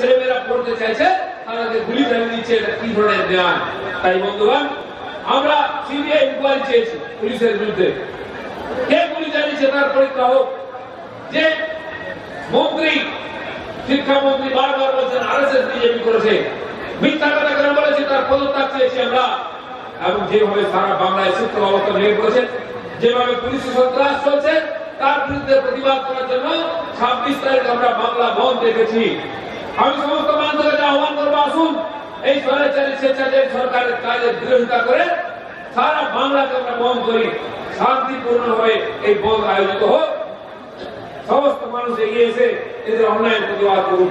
ছেলেমেয়েরা পড়তে চাইছে, তাদেরকে গুলি চালিয়ে দিচ্ছে, এটা কি ধরনের জ্ঞান? তাই বন্ধুগণ, আমরা সিবিআই ইনকোয়ারি চেয়েছি পুলিশের বিরুদ্ধে। কে গুলি চালিয়েছে তার পরীক্ষা হোক। যে মন্ত্রী, শিক্ষামন্ত্রী বারবার বলছেন, আরএসএস, বিজেপি করেছে। মিথ্যা কথা কেন বলেছে? তার পদত্যাগ চেয়েছি আমরা। এবং যেভাবে সারা বাংলায় শিক্ষা ব্যবস্থা ভেঙে পড়েছে যেভাবে পুলিশ সন্ত্রাস চলছে, তার বিরুদ্ধে প্রতিবাদ করার জন্য ছাব্বিশ তারিখ আমরা বাংলা বন্ধ দেখেছি আমি সমস্ত মানুষের কাছে আহ্বান করব, আসুন। এই স্বৈরাচারী স্বেচ্ছাচারী সরকারের কাজের বিরোধিতা করে সারা বাংলাকে আমরা বন্ধ করি, শান্তিপূর্ণ ভাবে এই বন্ধ আয়োজিত হোক। সমস্ত মানুষ এগিয়ে এসে এদের অন্যায় প্রতিবাদ করুন।